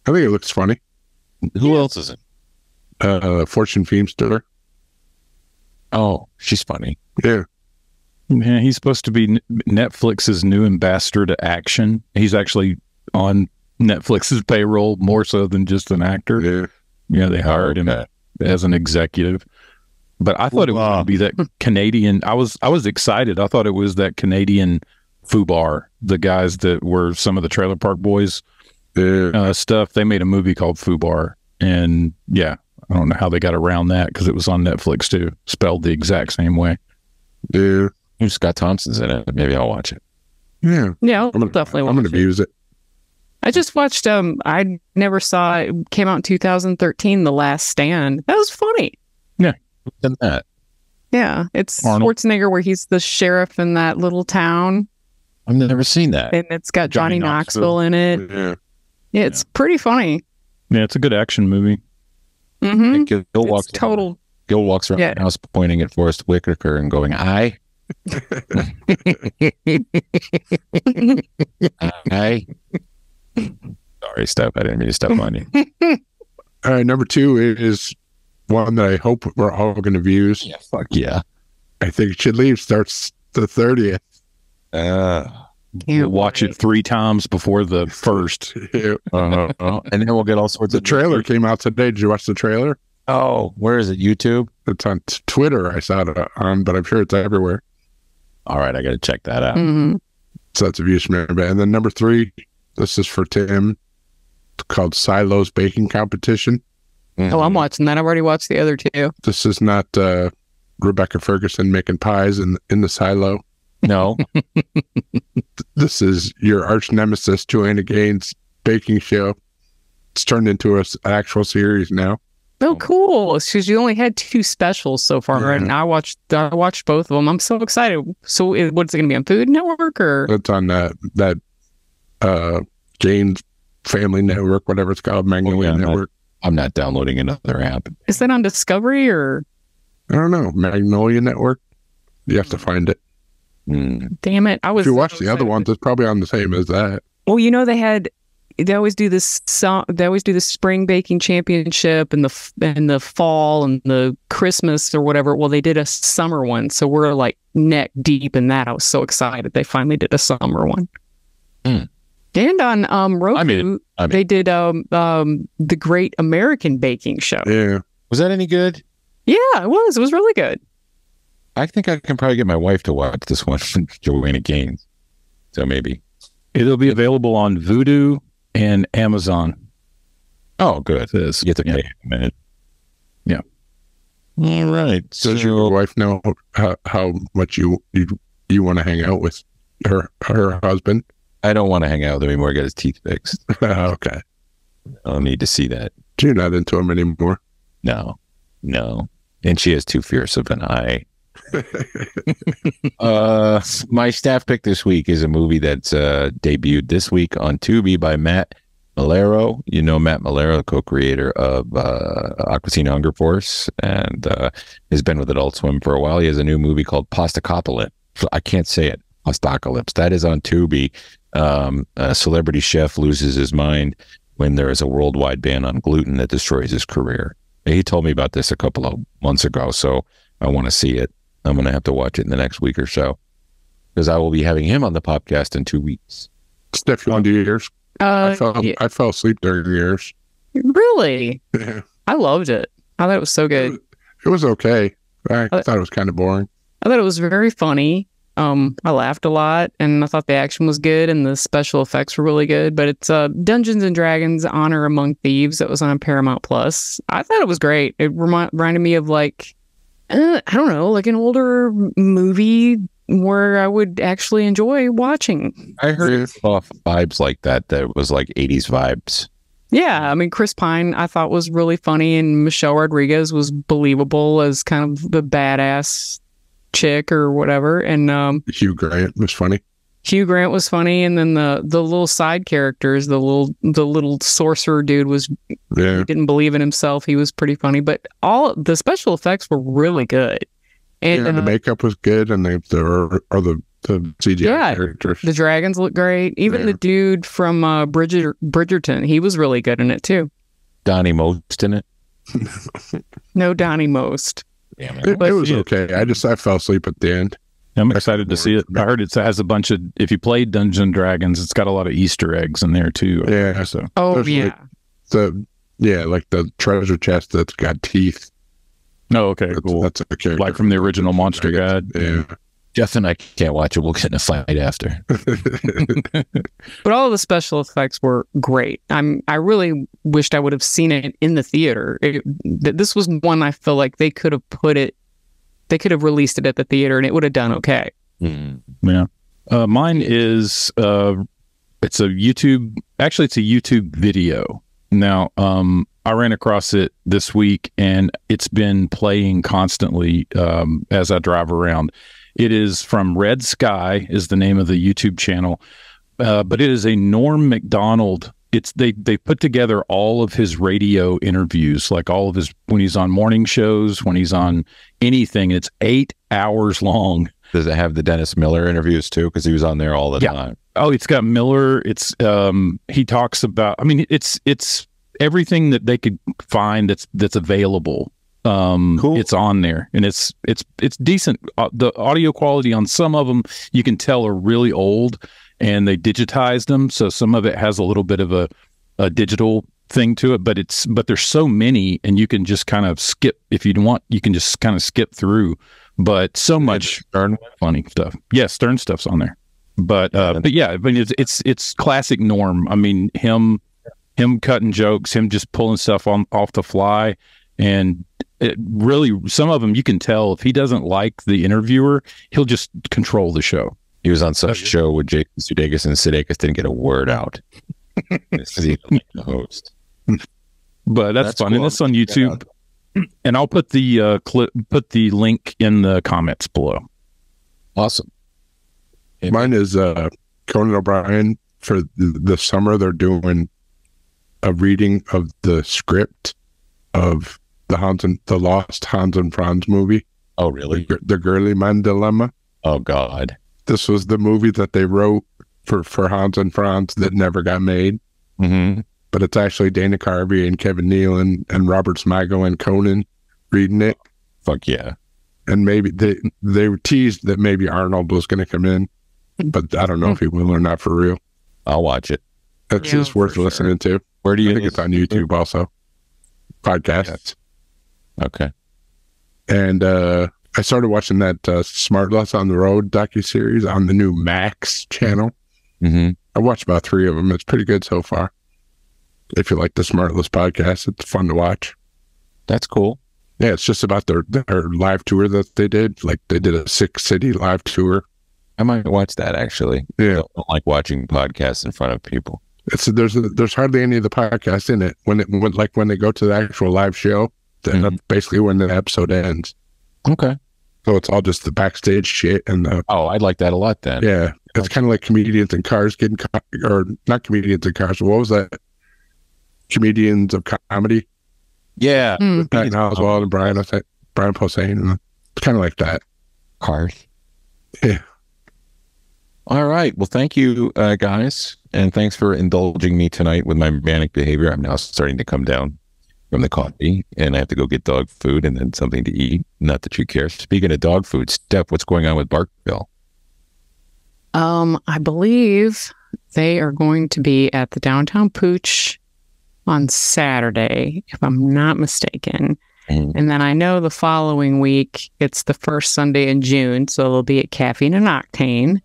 I think it looks funny. Who else is it? Uh, Fortune Feimster. Oh, she's funny. Yeah, Yeah, he's supposed to be Netflix's new ambassador to action. He's actually on Netflix's payroll more so than just an actor. yeah. Yeah, they hired him Okay. as an executive. But I thought it would be that Canadian. I was I was excited. I thought it was that Canadian Fubar, the guys that were some of the Trailer Park Boys Yeah, uh, stuff. They made a movie called Fubar, and yeah, I don't know how they got around that because it was on Netflix too, spelled the exact same way. yeah, Who's Scott Thompson's in it? Maybe I'll watch it. yeah. Yeah, I'll I'm gonna, definitely I'm gonna it. abuse it. I just watched um I never saw it came out in 2013 The Last Stand. That was funny. Yeah, in that? Yeah, it's Arnold. Schwarzenegger where he's the sheriff in that little town I've never seen that. and it's got Johnny, Johnny Knoxville. in it. Yeah, Yeah, it's pretty funny. Yeah, it's a good action movie. Hmm Gil, Gil It's walks. total. Gil walks around Yeah. the house pointing at Forest Whitaker and going, "I, I." Sorry, Steph. I didn't mean to step on you. All right, number two is one that I hope we're all going to use. Yeah, fuck yeah. I think it should leave starts the thirtieth. Uh, Can't Watch it three times before the first. uh, and then we'll get all sorts The of trailer came out today. Did you watch the trailer? Oh, where is it? YouTube. It's on t- Twitter. I saw it on, but I'm sure it's everywhere. All right, I got to check that out. hmm So that's a view remember. And then number three, this is for Tim. It's called Silos Baking Competition. Oh, I'm watching that. I've already watched the other two. This is not uh, Rebecca Ferguson making pies in in the silo. No, This is your arch nemesis Joanna Gaines baking show. It's turned into a, s- an actual series now. Oh, cool! Because you only had two specials so far, and I watched I watched both of them. I'm so excited. So, it- what's it going to be on Food Network or? It's on that that uh Jane's Family Network, whatever it's called, Magnolia I'm not- Network. I'm not downloading another app. Is that on Discovery or? I don't know, Magnolia Network. You have to find it. Damn it! I was. If you watch the other ones, it's probably on the same as that. Well, you know they had they always do this Song, they always do the spring baking championship and the and the fall and the Christmas or whatever. Well, they did a summer one, so we're like neck deep in that. I was so excited they finally did a summer one. Hmm. And on um Roku, I mean- I mean- they did um um the Great American Baking Show. Yeah. Was that any good? Yeah, it was. It was really good. I think I can probably get my wife to watch this one, Joanna Gaines. So maybe. It'll be available on Vudu and Amazon. Oh, good. It is. You get to Yeah. pay a minute. Yeah. All right. Does your wife know how, how much you you you want to hang out with her her husband? I don't want to hang out with him anymore. Get his teeth fixed. okay. I don't need to see that. You're not into him anymore. No, no. And she has too fierce of an eye. uh, my staff pick this week is a movie that's uh, debuted this week on Tubi by Matt Maiellaro. You know Matt Maiellaro, co-creator of uh, Aquafina Hunger Force, and uh, has been with Adult Swim for a while. He has a new movie called Postacopolis. I can't say it. Postacalypse. That is on Tubi. Um, a celebrity chef loses his mind when there is a worldwide ban on gluten that destroys his career. He told me about this a couple of months ago, so I want to see it. I'm going to have to watch it in the next week or so because I will be having him on the podcast in two weeks. Steph, you want to do? Uh, I fell yeah. I fell asleep during yours. Really, Yeah. I loved it. I thought it was so good. It was okay. I Uh, thought it was kind of boring. I thought it was very funny. Um, I laughed a lot, and I thought the action was good, and the special effects were really good. But it's uh, Dungeons and Dragons: Honor Among Thieves that was on Paramount Plus. I thought it was great. It remi- reminded me of like, uh, I don't know, like an older movie where I would actually enjoy watching. I heard off vibes like that. That was like 80s vibes. Yeah, I mean, Chris Pine I thought was really funny, and Michelle Rodriguez was believable as kind of the badass chick or whatever, and um. Hugh Grant was funny. Hugh Grant was funny, and then the the little side characters, the little the little sorcerer dude was Yeah. he didn't believe in himself. He was pretty funny, but all the special effects were really good. And yeah, the uh, makeup was good, and they the or the the CGI Yeah. characters. the dragons look great. Even the dude from uh, Bridger, Bridgerton, he was really good in it too. Donnie Most in it. No Donnie Most. Damn It, it was okay. I just I fell asleep at the end. I'm excited to see it. I heard it has a bunch of. If you played Dungeons and Dragons, it's got a lot of Easter eggs in there too. Yeah. So Oh There's, yeah, like, the yeah, like the treasure chest that's got teeth. oh, okay, That's, cool. that's a character. Like from the original Monster Guide. Yeah. Jeff and I can't watch it. We'll get in a fight after. but all the special effects were great. I'm I really wished I would have seen it in the theater. It, this was one I feel like they could have put it, they could have released it at the theater and it would have done okay. Yeah. Uh, mine is uh, it's a YouTube. Actually, it's a YouTube video. Now, um, I ran across it this week, and it's been playing constantly um, as I drive around. It is from Red Sky is the name of the YouTube channel, uh, but it is a Norm Macdonald. It's they they put together all of his radio interviews, like all of his when he's on morning shows, when he's on anything. It's eight hours long. Does it have the Dennis Miller interviews too? Because he was on there all the Yeah. time. Oh, it's got Miller. It's um he talks about I mean it's it's everything that they could find that's that's available. Um it's on there and it's it's it's decent. Uh, the audio quality on some of them you can tell are really old and they digitized them so some of it has a little bit of a a digital thing to it but it's but there's so many and you can just kind of skip if you want you can just kind of skip through but so much funny stuff. Yeah, Stern stuff's on there. But uh, but yeah, I mean it's it's it's classic Norm. I mean him him cutting jokes, him just pulling stuff on off the fly, and it really some of them you can tell if he doesn't like the interviewer, he'll just control the show. He was on such a show with Jason Sudeikis and Sudeikis didn't get a word out. this is like the host. But that's, That's fun, and cool. it's on Check that YouTube. And I'll put the uh, clip, put the link in the comments below. Awesome. Mine is uh, Conan O'Brien for the, the summer. They're doing a reading of the script of the Hans and the Lost Hans and Franz movie. Oh, really? The, the Girly Man Dilemma. Oh God. This was the movie that they wrote for for Hans and Franz that never got made. Mm-hmm. But it's actually Dana Carvey and Kevin Nealon and Robert Smigel and Conan reading it. Fuck yeah. And maybe they they teased that maybe Arnold was going to come in, but I don't know if he will or not for real. I'll watch it. It's Yeah, just worth for listening to. Where do you I think it's on YouTube also. Podcasts. Okay. And uh I started watching that uh, Smartless on the Road docu series on the new Max channel. Mm-hmm. I watched about three of them. It's pretty good so far. If you like the Smartless podcast, it's fun to watch. That's cool. Yeah, it's just about their their live tour that they did. Like they did a six city live tour. I might watch that actually. Yeah, I don't like watching podcasts in front of people. it's there's there's hardly any of the podcasts in it. When it when, like when they go to the actual live show, then that's basically when the episode ends. Okay. So it's all just the backstage shit and the Oh, I'd like that a lot then. yeah. It's kind of like comedians in cars getting co- or not comedians in cars. What was that? Comedians of comedy. Yeah. Hmm. with Pat Oswalt and Brian Hossein- Brian Posehn, and it's kind of like that. Cars. Yeah. All right. Well, thank you, uh, guys, and thanks for indulging me tonight with my manic behavior. I'm now starting to come down from the coffee, and I have to go get dog food and then something to eat. Not that you care. Speaking of dog food, Steph, what's going on with Barkville? Um, I believe they are going to be at the downtown Pooch on Saturday, if I'm not mistaken. Mhm. And then I know the following week it's the first Sunday in June, so they'll be at Caffeine and Octane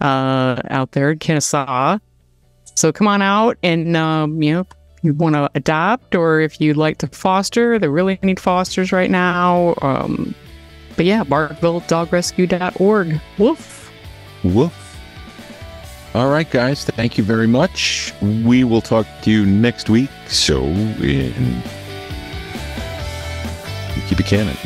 uh, out there in Kennesaw. So come on out and um, you know you want to adopt or if you'd like to foster, they really need fosters right now. Um, but yeah, BarkvilleDogRescue.org. Woof. Woof. All right, guys. Thank you very much. We will talk to you next week. So, in keep it canon.